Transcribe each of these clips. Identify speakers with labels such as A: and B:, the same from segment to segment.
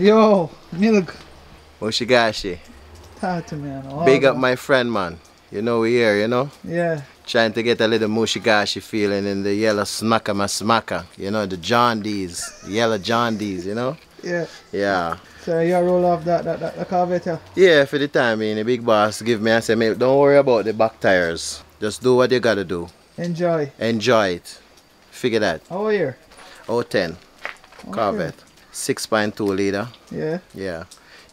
A: Yo, milk.
B: Mushigashi.
A: Talk to me, man. Oh,
B: Big up my friend, man. You know we here, you know?
A: Yeah.
B: Trying to get a little mushigashi feeling in the yellow smacker my smacker. You know, the John D's. Yellow John D's, you know?
A: Yeah.
B: Yeah.
A: So you roll off that that that, that Corvette. yeah?
B: For the time being, the big boss give me and say, mate, don't worry about the back tires. Just do what you gotta do.
A: Enjoy.
B: Enjoy it. Figure that.
A: How are you?
B: 010 Corvette. 6.2 liter.
A: Yeah.
B: Yeah.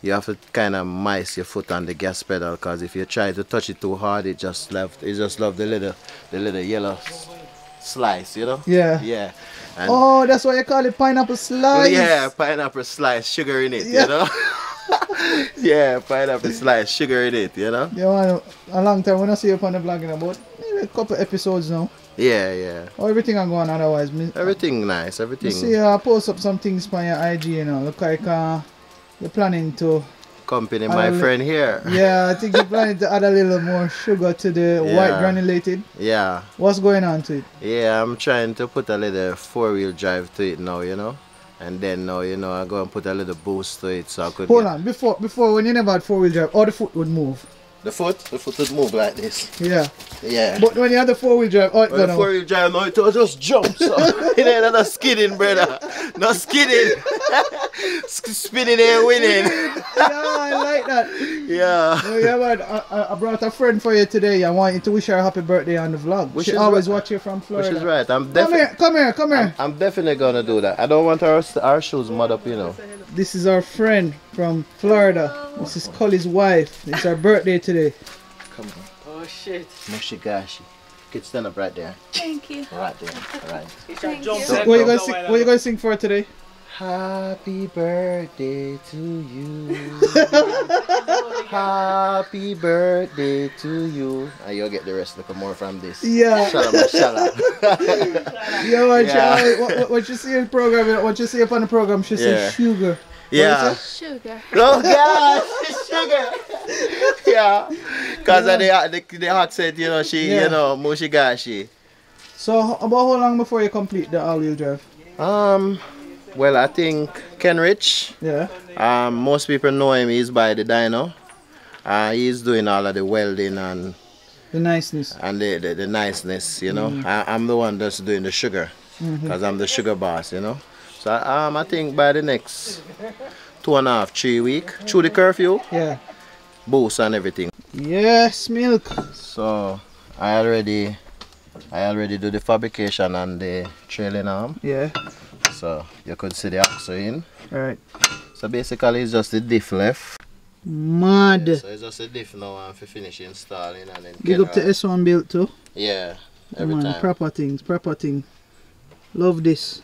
B: You have to kind of mice your foot on the gas pedal because if you try to touch it too hard, it just left. It just love the little, the little yellow slice, you know.
A: Yeah.
B: Yeah. And
A: Oh, that's why you call it pineapple slice.
B: yeah, pineapple slice, sugar in it,
A: Yeah.
B: you know. yeah, pineapple slice, sugar in it, you know.
A: Yeah, man, a long time when I see you on the vlogging about maybe a couple episodes now.
B: Yeah, yeah.
A: How everything I'm going otherwise? Me,
B: Everything nice, everything.
A: see I uh, post up some things on your IG, you know. Look like uh, you're planning to.
B: Company, my friend here.
A: Yeah, I think you're planning to add a little more sugar to the white granulated.
B: Yeah.
A: What's going on to it?
B: Yeah, I'm trying to put a little four wheel drive to it now, you know. And then now, you know, I go and put a little boost to it so I could
A: Hold on, before before when you never had four wheel drive, all the foot would move.
B: The foot, the foot would move like this.
A: Yeah.
B: Yeah.
A: But when you had the four wheel drive, oh, it
B: When the four wheel drive now, it was just jump. So it ain't no skidding, brother. No skidding. Sk- Spinning and winning.
A: yeah, I like that.
B: Yeah.
A: Oh, yeah, man. I, I- I brought a friend for you today. I want you to wish her a happy birthday on the vlog.
B: Which
A: she
B: is
A: always
B: right.
A: watch you from
B: Which
A: Florida.
B: is right. I'm
A: Come
B: definitely.
A: here, come here, come here.
B: I'm definitely gonna do that. I don't want our our shoes mud up, you know.
A: This is our friend from Florida. This is Collie's wife. It's her birthday today.
B: Come on.
C: Oh shit.
B: Mushigashi. Kid, stand up right there.
D: Thank you.
B: Right there. All right.
D: Thank
C: jump
D: you.
A: So,
C: Let
A: what you
C: go,
A: sing?
C: right
A: What you
C: on.
A: gonna sing for today?
B: Happy birthday to you. Happy birthday to you. And you'll get the rest of the more from this.
A: Yeah.
B: Shut up, shut up.
A: Yeah, what,
B: Yeah.
A: You, what, what, what you see in the program? What you see up on the program? She
B: Yeah.
A: says sugar.
B: yeah.
D: Sugar.
B: Oh God, sugar. yeah. Cause of the, the the accent, you know, she,
A: Yeah.
B: you know, Mushigashi.
A: So, about how long before you complete the all-wheel drive?
B: Um, well, I think Ken Rich.
A: Yeah.
B: Um, most people know him. He's by the dyno. Uh, he's doing all of the welding and
A: The niceness.
B: and the, the, the niceness, you know. I, I'm the one that's doing the sugar, because I'm the sugar boss, you know. So um, I think by the next two and a half, three week, through the curfew,
A: Yeah.
B: boost and everything.
A: Yes, milk.
B: So I already, I already do the fabrication and the trailing arm.
A: Yeah.
B: So you could see the axle in.
A: All right.
B: So basically it's just the diff left.
A: Mad.
B: So it's just the diff now and for finish installing and then.
A: Big up to S1 built too.
B: Yeah.
A: Yeah,
B: Every
A: man,
B: time.
A: proper things, proper thing. Love this.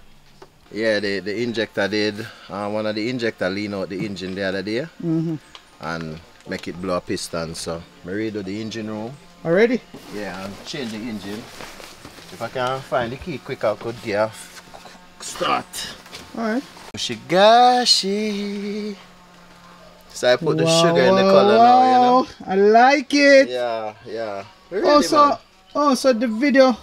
B: Yeah, the, the injector did. Uh, one of the injector lean out the engine the other day
A: Mm-hmm.
B: and make it blow a piston. So I redo the engine room.
A: Already?
B: Yeah, and change the engine. If I can find the key quick, I could get a f- start.
A: All right.
B: Shigashi. So I put the sugar in the color now, you know.
A: I like it.
B: Yeah, yeah.
A: oh,
B: Really,
A: so,
B: man.
A: oh, so the video.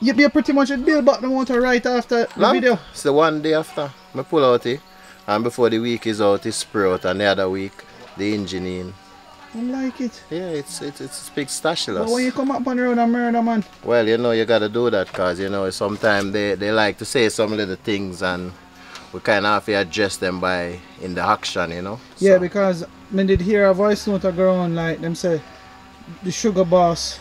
A: You, you pretty much build back the motor right after the
B: Lamp,
A: video.
B: It's the one day after. I pull out it. And before the week is out, it's spray out. And the other week, the engine in.
A: I like it.
B: Yeah, it's it's it's big stashless.
A: But when you come up on the road and murder, man.
B: Well, you know, you gotta do that because, you know, sometimes they, they like to say some little things and we kind of have to address them by in the action, you know.
A: Yeah,
B: So,
A: because I did hear a voice note a girl on like them say the sugar boss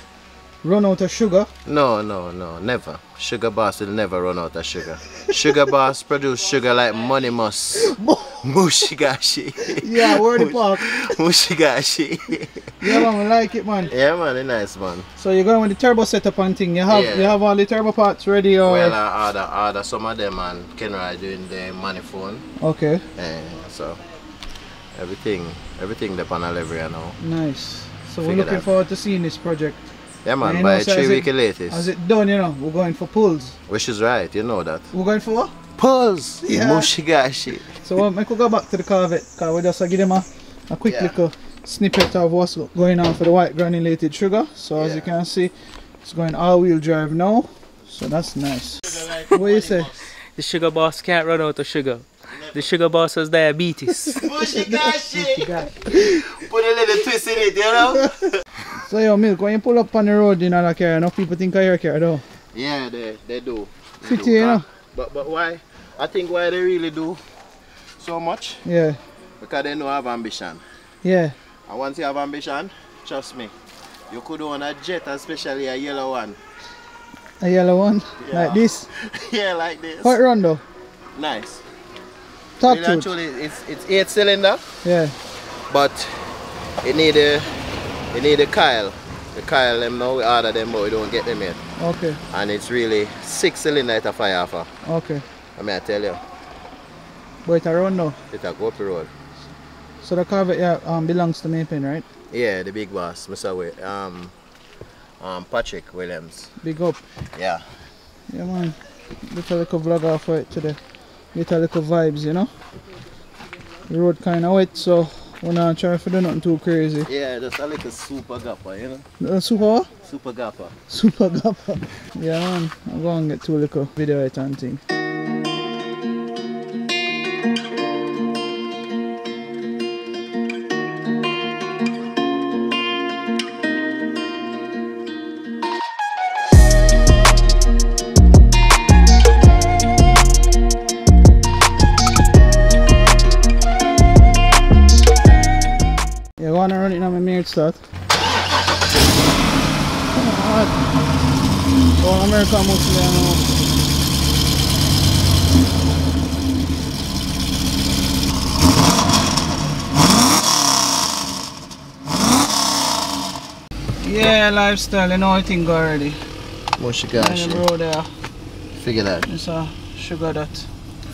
A: run out of sugar.
B: No, no, no, never. Sugar Boss will never run out of sugar. Sugar Boss produce sugar like money must. Mushigashi.
A: Yeah, word the park.
B: Mushigashi.
A: Yeah, man, I like it, man.
B: yeah, man, it's nice, man.
A: So you're going with the turbo setup and thing. You have
B: Yeah.
A: you have all the turbo parts ready or
B: Well, I order, order some of them and Kenra doing the manifold.
A: okay,
B: Eh, so everything, everything the panel every now.
A: nice. So we're
B: Figure
A: looking
B: that.
A: forward to seeing this project.
B: Yeah, man,
A: And you
B: by
A: know, so
B: three
A: as it-
B: week latest.
A: As it done, you know, we're going for pulls.
B: Which is right, you know that.
A: We're going for what?
B: Pulse!
A: Yeah.
B: Mushigashi.
A: So we'll make we go back to the Corvette car. We just uh, give them a, a quick
B: Yeah.
A: little snippet of what's going on for the white granulated sugar. So as you can see, it's going all-wheel drive now. So that's nice. What do you say?
C: The sugar boss can't run out of sugar. The sugar boss has diabetes.
B: Mushy gashi. Put a little twist in it, you know?
A: So yo, Milk, when you pull up on the road in a car, enough people think of your car though.
B: Yeah, they, they do. They
A: Fit
B: do.
A: you, you know?
B: But, but why? I think why they really do so much,
A: Yeah,
B: because they know I have ambition.
A: yeah.
B: And once you have ambition, trust me, you could own a jet, especially a yellow one.
A: A yellow one,
B: Yeah.
A: like this.
B: yeah, like this.
A: It run though?
B: Nice.
A: Talk
B: Really
A: to
B: and
A: it.
B: truly, it's, it's eight cylinder,
A: Yeah,
B: but it need a, it need a Kyle. The Kyle them now, we order them, but we don't get them yet.
A: okay,
B: And it's really six cylinder a fire for.
A: okay.
B: I mean, I tell you,
A: But it a run though.
B: it a go up the road.
A: So the Corvette yeah, um, belongs to Maple, right?
B: Yeah, the big boss, Mr. Wi- um, um, Patrick Williams.
A: Big up.
B: Yeah.
A: Yeah man. Get a little vlog off for it today. Get a little vibes, you know? The road kinda wet so we're not trying to do nothing too crazy.
B: Yeah, just a little super gapper, you know?
A: Uh, super what?
B: Super gapper.
A: Super gapper. Yeah man. I'm going to get two little video it and thing. On, America mostly, I know. Yeah, lifestyle, you know I think already.
B: Mushy
A: And the
B: gosh.
A: road there,
B: Figure that.
A: it's a sugar that,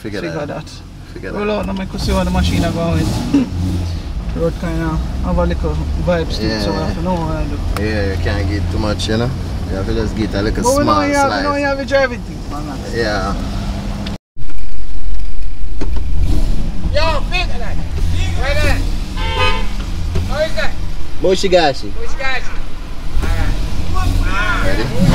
B: Figure,
A: figure
B: that.
A: that.
B: Figure
A: Roll
B: that.
A: out now, I could see how the machine are going. road kind of have a little vibe still, so I have to know what I do.
B: Yeah, you can't get too much, you know? You have to just get a little
A: But we know
B: small
A: you have, we know
B: slice.
A: you have a driving thing, man. man.
B: Yeah.
D: Yo, big that. Right there. How is that?
B: Mushy gashi.
D: Which guys?
B: Ready?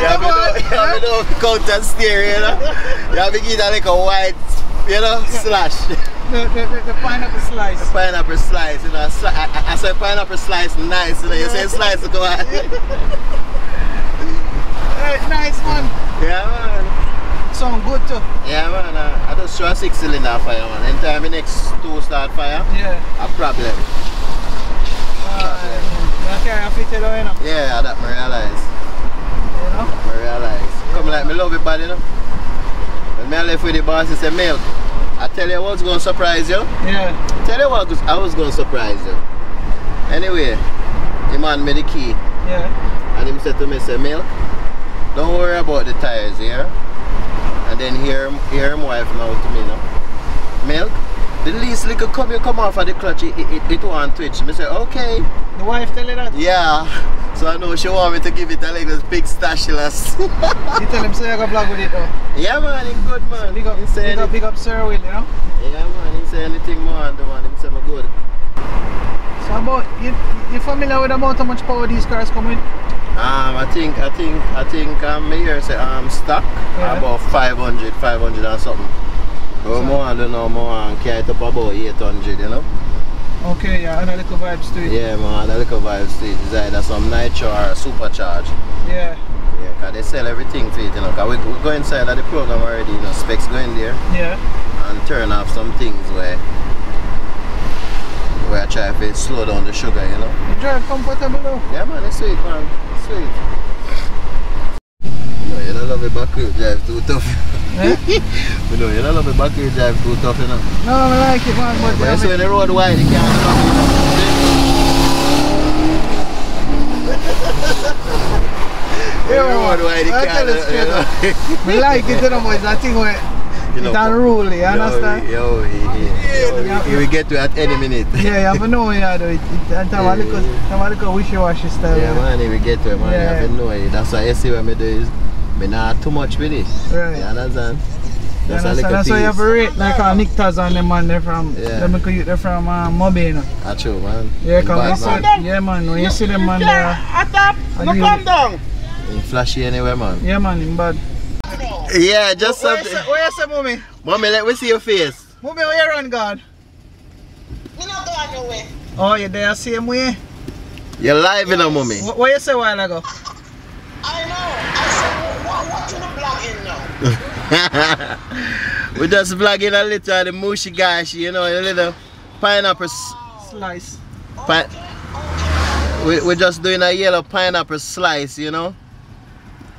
B: You have to know, you have to know count and steer, you know? You have to get a like a white, you know, slash.
A: the, the, the, the pineapple slice.
B: Pineapple slice, you know. I, I, I say pineapple slice nice, you know. You say slice, go on.
A: Hey, nice one.
B: Yeah, man.
A: Sound good too.
B: Yeah, man. I, I just show a six cylinder fire, man. Anytime the next two start fire,
A: Yeah.
B: a problem.
A: Uh, okay, I fit it away now.
B: Yeah, that me realize.
A: You know?
B: Me realize. Come like me love it bad, you know. When me I left with the boss, he said, Milk, I tell you what's going to surprise you.
A: Yeah.
B: Tell you what I was going to surprise you. Anyway, the man me the key.
A: Yeah.
B: And him said to me, say, Milk, don't worry about the tires here. And then hear him, hear him wife now to me now. Milk, the least little come you come off of the clutch, it, it, it won't twitch. Me say, okay.
A: The wife tell you that?
B: Yeah. So I know she want me to give it a little big stashless.
A: You tell him say I got vlog with it though.
B: yeah man, he good man.
A: Big up,
B: he say
A: big up, big up Sir Will, you know?
B: Yeah man, he say anything more and the man, him say me good.
A: So about, you, you familiar with about how much power these cars come with?
B: Um, I think, I think, I think um, here say um stock
A: Yeah.
B: about 500, 500 and something. Oh,
A: so-
B: more I don't know more and carry it up about 800, you know.
A: Okay, yeah, and a little vibes to it.
B: Yeah man, the little vibes to it is either some nitro or uh, supercharge.
A: Yeah.
B: Yeah, cause they sell everything for it, you know. Cause we, we go inside of the program already, you know. Specs go in there
A: Yeah.
B: and turn off some things where where I try to slow down the sugar, you know.
A: You drive comfortable though.
B: Yeah man, it's sweet man. It's sweet. You know, you don't love a back wheel drive too tough.
A: Eh?
B: you know, you don't love a back wheel drive too tough, you know.
A: No, I like it man, but
B: But
A: yeah,
B: that's when the road wide, you can't stop, you know. The road wide, you
A: I
B: can't,
A: you straight
B: you know.
A: up. I like it, you know, but it's a thing where
B: You know,
A: it's unruly, you understand?
B: Yo, yo, yo, he, he will get to at any minute.
A: Yeah, you have to know, yeah, though. It, it, and have a little, have a little wishy-washy style.
B: Yeah, man, will get to it, man.
A: Yeah.
B: You have to know it. That's why you see what me do is, me not too much with it.
A: Right.
B: You understand?
A: You
B: Just a
A: understand?
B: little
A: That's why you have
B: piece.
A: to rate like uh, Nick Taz and them man they're from
B: Yeah.
A: them could they're from uh, Mobay, you know.
B: That's true, man.
A: Yeah,
B: Bad
A: cause when you
B: man.
A: see, yeah man, when you see them man there,
D: Atop,
A: I
D: no
A: knew
D: come down.
B: Ain't flashy anyway, man.
A: yeah man, in bad.
B: Yeah, just
A: Where you
B: something.
A: say, where you say, mommy?
B: Mommy, let me see your face.
A: Mommy, where you run, God?
E: Me not going nowhere.
A: Oh, you there same way?
B: You're live in a mommy.
A: What, what you say a while ago?
E: I know. I now?
B: we just vlogging a little of the mushy gashi, you know, a little pineapple. s-
A: Slice.
B: Pi we, we're just doing a yellow pineapple slice, you know.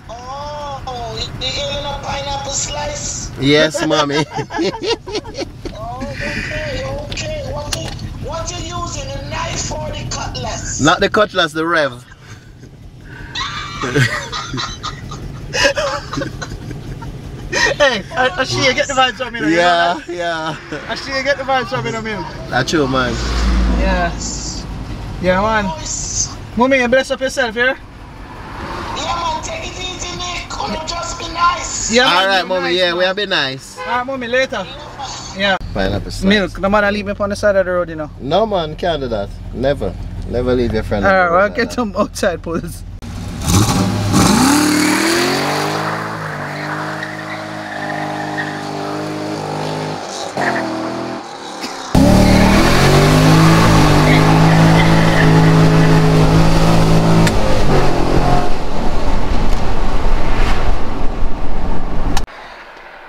E: Oh, you eating a pineapple slice?
B: Yes, mommy.
E: Oh, okay, okay. What you, what you using, a knife or the cutlass?
B: Not the cutlass, the rev.
A: Hey, I, I see you get the vibes from me. now, you know
B: Yeah,
A: that?
B: yeah.
A: I see you get the vibes from me, no milk.
B: That's true, man.
A: Yeah. Yeah, man.
E: Boys.
A: Mommy, you bless up yourself here.
E: Yeah, man, take it easy, Nick. Come on, just be nice.
A: Yeah, man,
B: All right,
A: be
B: mommy.
A: nice,
B: Yeah,
A: man.
B: we'll be nice.
A: Alright, mommy, later. Yeah.
B: Pineapple slice.
A: Milk, no man, I leave me on the side of the road, you know.
B: No, man, can't do that. Never. Never leave your friend.
A: Alright,
B: road
A: well,
B: like
A: get
B: that.
A: some outside pulls.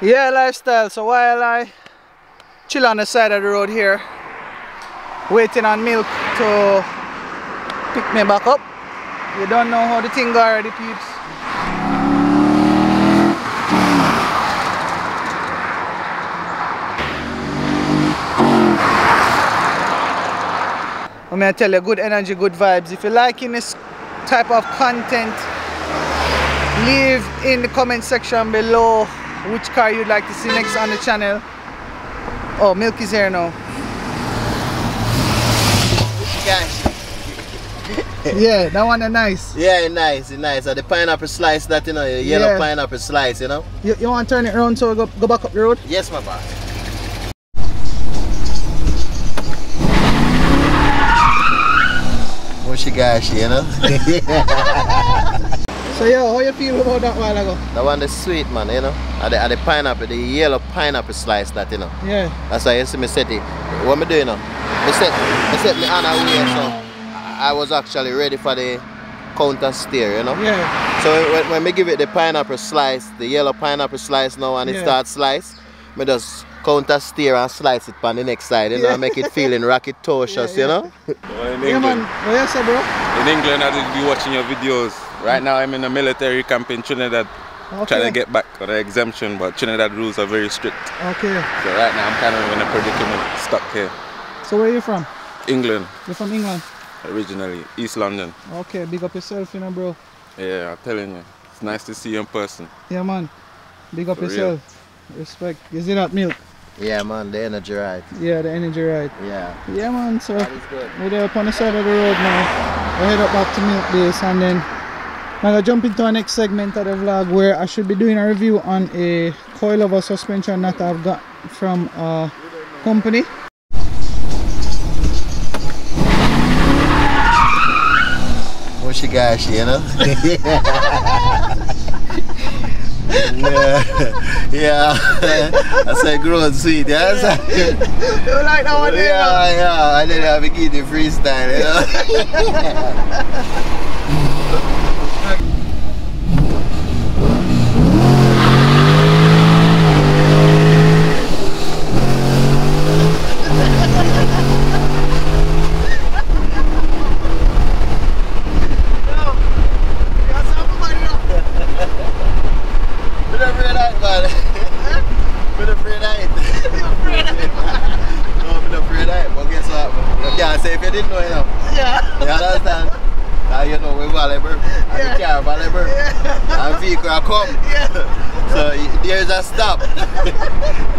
A: Yeah, lifestyle. So while I chill on the side of the road here, waiting on milk to pick me back up. You don't know how the thing already, peeps. I'm gonna tell you, good energy, good vibes. If you're liking this type of content, leave in the comment section below which car you'd like to see next on the channel. Oh, milk is here now.
B: Gosh.
A: yeah, that one is nice.
B: Yeah, nice, it's nice. Uh, the pineapple slice that, you know, yellow
A: Yeah.
B: pineapple slice, you know.
A: You, you want to turn it around so we go, go back up the road?
B: Yes, my boss. Mushy gashi, you know.
A: So yeah, how you feel about that while ago?
B: that one is sweet, man, you know. And the, and the pineapple, the yellow pineapple slice that, you know.
A: Yeah.
B: That's why you see me set it. What me doing now? Me set, me set me on away, so I was actually ready for the counter steer, you know.
A: Yeah.
B: So when, when me give it the pineapple slice, the yellow pineapple slice now and it
A: Yeah.
B: starts slice, me just counter steer and slice it on the next side, you know,
A: Yeah.
B: and make it feeling rocketocious,
A: Yeah,
B: you know?
C: Well, in
A: Yeah man,
C: England,
A: what you say bro?
C: in England, I did be watching your videos. Right now, I'm in a military camp in Trinidad,
A: Okay.
C: trying to get back for the exemption, but Trinidad rules are very strict.
A: Okay.
C: So right now, I'm kind of in a predicament, stuck here.
A: So where are you from?
C: England,
A: You're from England?
C: originally, East London.
A: Okay, big up yourself, you know bro.
C: Yeah, I'm telling you, it's nice to see you in person.
A: Yeah man. Big up
C: For real.
A: yourself. Respect. Is it not milk?
B: Yeah, man, the energy right.
A: Yeah, the energy right.
B: Yeah.
A: Yeah man, so
B: That is good.
A: we're there up on the side of the road now. We head up back to Milk Base and then I'm gonna jump into our next segment of the vlog where I should be doing a review on a coilover suspension that I've got from a company.
B: Gashi, you know? yeah. yeah. I said growing sweet, yeah?
A: You like that one
B: Yeah, yeah, I didn't have a kid the freestyle, you know? Been afraid of that, man. Been afraid of it. no, I'm not afraid of it, but guess what? You can't say if you didn't know, you know.
A: Yeah.
B: You understand? Now you know we valuable, and
A: Yeah.
B: the car valuable, and vehicle are come. So there's a stop.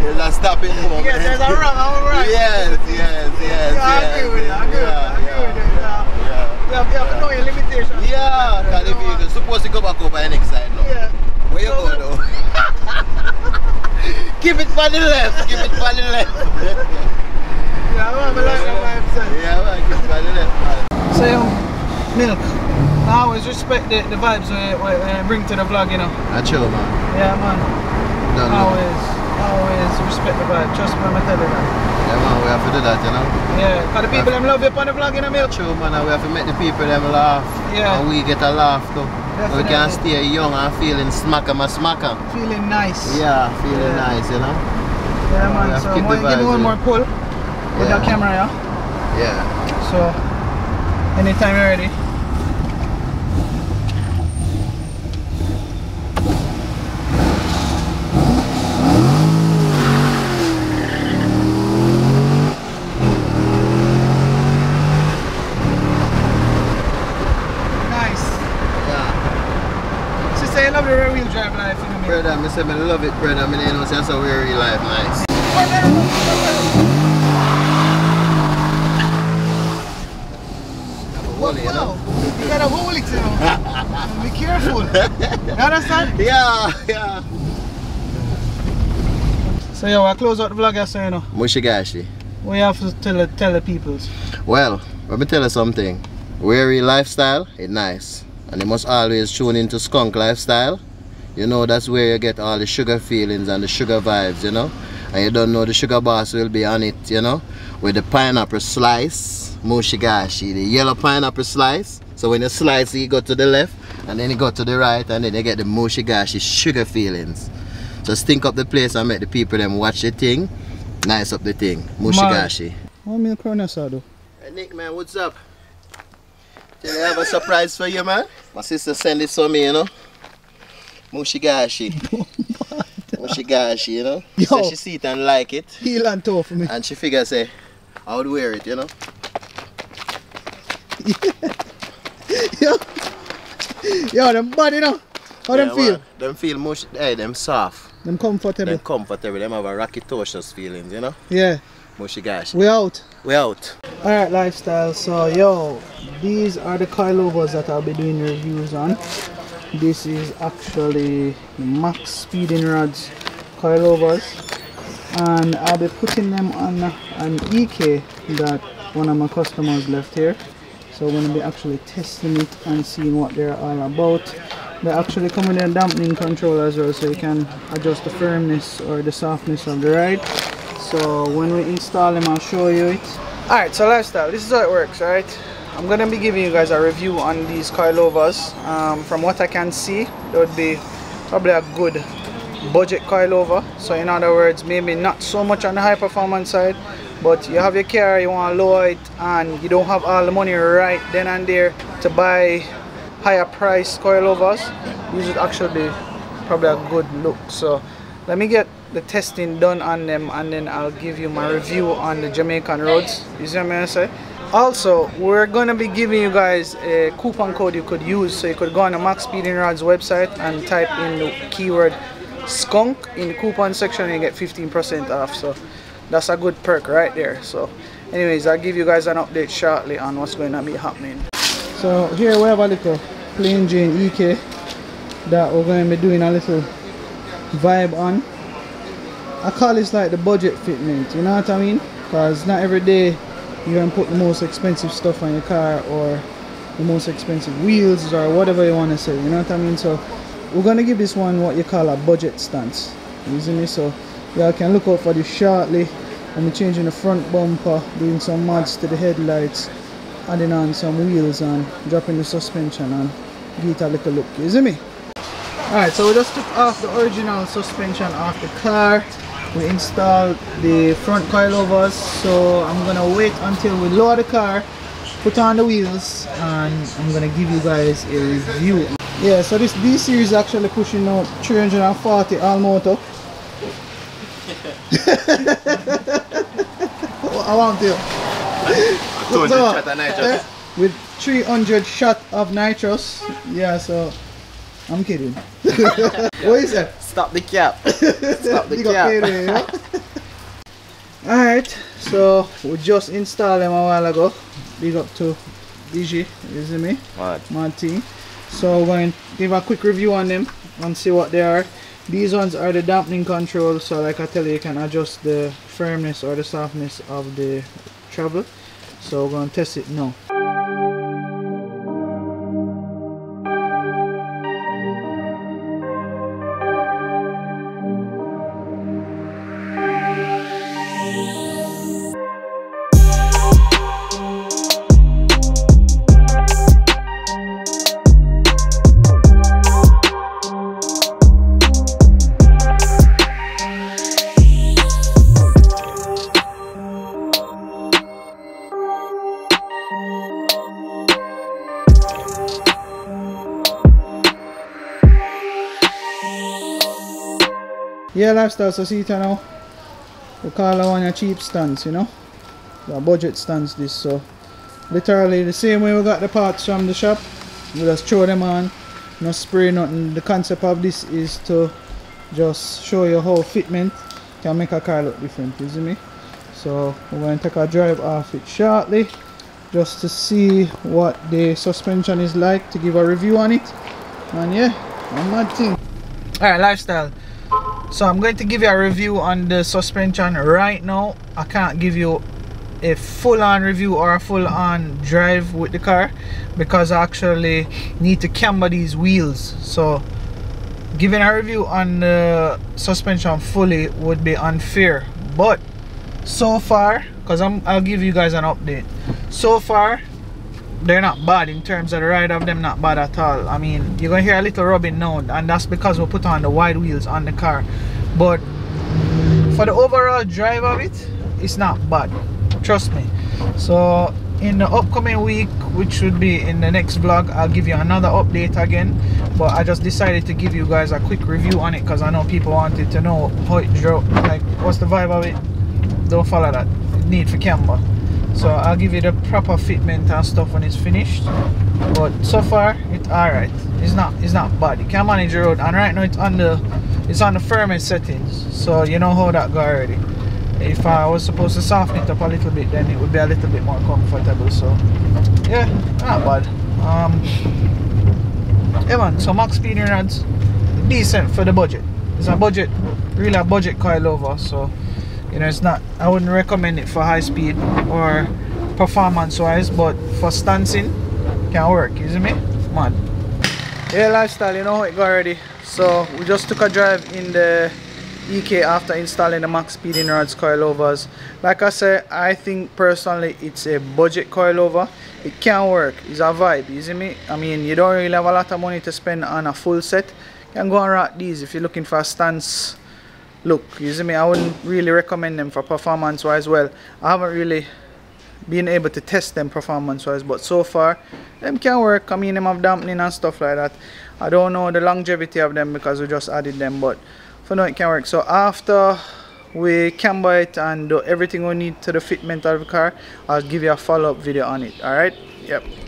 B: there's a stopping moment.
A: Yeah, there's a wrong, I'm.
B: Yes, yes, yes,
A: Yeah, I
B: yes.
A: agree with it, I agree with it, I agree with it,
B: yeah, yeah.
A: You have, you have to know your limitations.
B: Yeah, because the vehicle supposed to go back over the next side now.
A: Yeah.
B: Where you go though? Keep it on the left. Give it on the left.
A: Yeah, man, I like that vibe, son.
B: yeah, man, give it on the left. man.
A: So, yo, milk. I always respect the, the vibes we, I bring to the vlog, you know.
B: That's true, man.
A: Yeah, man.
B: Don't know.
A: Always, always respect the vibe. Trust me, I'm telling you that.
B: Yeah, man, we have to do that, you know.
A: Yeah, cause the people them love you on the vlog, you know, milk.
B: True, man, and we have to make the people them laugh.
A: Yeah.
B: And we get a laugh too. So we can
A: Definitely.
B: stay young and feeling smacker, ma smacker.
A: Feeling nice.
B: Yeah, feeling
A: Yeah.
B: nice, you know.
A: Yeah, man. So,
B: to
A: I'm gonna give you one more pull with
B: Yeah.
A: that camera, yeah.
B: Yeah.
A: So, anytime you're ready. Nice.
B: Yeah.
A: She say you love the rear wheel drive life, you know me.
B: Brother, me say me love it, brother. Me know say that's how we real life nice.
A: You gotta hold it, you know. Be careful. You understand?
B: Yeah, yeah.
A: So yeah, we'll close out the vlog so you know.
B: Mushigashi.
A: We have to tell the, tell the peoples.
B: Well, let me tell you something. Weary lifestyle, it nice. And you must always tune into Skvnk lifestyle. You know that's where you get all the sugar feelings and the sugar vibes, you know. And you don't know the sugar boss will be on it, you know. With the pineapple slice, mushigashi, the yellow pineapple slice. So when you slice it, you go to the left and then you go to the right and then you get the mushigashi sugar feelings. Just think up the place and make the people them watch the thing. Nice up the thing. Mushigashi.
A: How many kronas are?
B: Hey Nick man, what's up? You I have a surprise for you man. My sister sent this for me, you know. Mushigashi. Mushigashi, you know.
A: Yo.
B: So she see it and like it.
A: Heel and toe for me.
B: And she figure say, I would wear it, you know.
A: Yo, yo, them body now. How them feel?
B: man. Them feel mush hey, them soft.
A: Them comfortable.
B: Them comfortable. Them have a rocketocious feelings, you know.
A: Yeah,
B: Mushigashi.
A: we out.
B: We out.
A: Alright, lifestyle. So, yo, these are the coilovers that I'll be doing reviews on. This is actually max speeding rods coilovers, and I'll be putting them on an EK that one of my customers left here. So, I'm going to be actually testing it and seeing what they're all about. They actually come with a dampening control as well, so you can adjust the firmness or the softness of the ride. So when we install them, I'll show you it. Alright, so lifestyle, this is how it works, alright? I'm gonna be giving you guys a review on these coilovers. Um, from what I can see, there would be probably a good budget coilover. So in other words, maybe not so much on the high performance side, but you have your car, you want to lower it, and you don't have all the money right then and there to buy higher price coilovers. These would actually be probably a good look. So let me get the testing done on them and then I'll give you my review on the Jamaican roads. You see what I'm gonna say? Also, we're gonna be giving you guys a coupon code you could use so you could go on the Max Speeding Rods website and type in the keyword Skvnk in the coupon section and you get 15% off. So that's a good perk right there. So anyways, I'll give you guys an update shortly on what's going to be happening. So here we have a little plain Jane EK that we're going to be doing a little vibe on. I call this like the budget fitment, you know what I mean? Because not every day you can put the most expensive stuff on your car or the most expensive wheels or whatever you want to say, you know what I mean? So we're going to give this one what you call a budget stance, you see me? So y'all can look out for this shortly. I'm changing the front bumper, doing some mods to the headlights, adding on some wheels and dropping the suspension and give it a little look, you see me? Alright, so we just took off the original suspension off the car. We installed the front coilovers, so I'm gonna wait until we lower the car, put on the wheels, and I'm gonna give you guys a review. Yeah, so this D series actually pushing out 340 all motor. I want to. So, eh, with 300 shot of nitrous. Yeah, so I'm kidding. what is that?
B: Stop the cap. Stop the
A: You got paid, you know? Alright, so we just installed them a while ago. Big up to DG, you see me?
B: Mad.
A: Mad team. So we're going to give a quick review on them and see what they are these ones are the dampening control so like I tell you you can adjust the firmness or the softness of the travel so we're going to test it now Yeah, lifestyle, so see it now. We call it one of cheap stands, you know. The budget stands this, so literally the same way we got the parts from the shop. We just throw them on, no spray nothing. The concept of this is to just show you how fitment can make a car look different, you see me? So we're going to take a drive off it shortly just to see what the suspension is like to give a review on it. And yeah, one mad thing. Alright, lifestyle so i'm going to give you a review on the suspension right now. I can't give you a full-on review or a full-on drive with the car because i actually need to camber these wheels. So giving a review on the suspension fully would be unfair. But so far because I'm, i'll give you guys an update. So far they're not bad in terms of the ride of them not bad at all. I mean you're gonna hear a little rubbing now and that's because we put on the wide wheels on the car. But for the overall drive of it it's not bad. Trust me. So in the upcoming week which should be in the next vlog i'll give you another update again. But i just decided to give you guys a quick review on it because i know people wanted to know how it drove like what's the vibe of it? Don't follow that. Need for camber so I'll give you the proper fitment and stuff when it's finished. But so far it's alright. It's not it's not bad. You can manage the road and right now it's on the it's on the firmest settings. So you know how that go already. If I was supposed to soften it up a little bit then it would be a little bit more comfortable. So yeah not bad. Um yeah man. So max speed rods decent for the budget. It's a budget really a budget coilover so you know it's not I wouldn't recommend it for high speed or performance wise but for stancing can work see me man. Yeah lifestyle you know it got already so we just took a drive in the EK after installing the max speeding rods coilovers. Like I said I think personally it's a budget coilover. It can work it's a vibe you see me I mean you don't really have a lot of money to spend on a full set. You can go and rock these if you're looking for a stance look you see me i wouldn't really recommend them for performance wise well i haven't really been able to test them performance wise but so far them can work. I mean them have dampening and stuff like that. I don't know the longevity of them because we just added them but for now it can work. So after we camber it and do everything we need to the fitment of the car i'll give you a follow-up video on it. All right? Yep